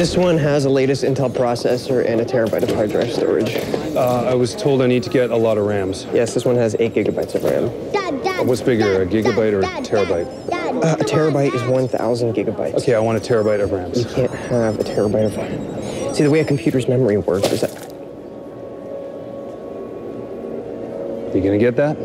This one has a latest Intel processor and a terabyte of hard drive storage. Uh, I was told I need to get a lot of RAMs. Yes, this one has 8 gigabytes of RAM. Dad, Dad, What's bigger, a gigabyte or a terabyte? Dad, Uh, a terabyte is 1,000 gigabytes. Okay, I want a terabyte of RAMs. You can't have a terabyte of RAM. See, the way a computer's memory works is that You gonna get that?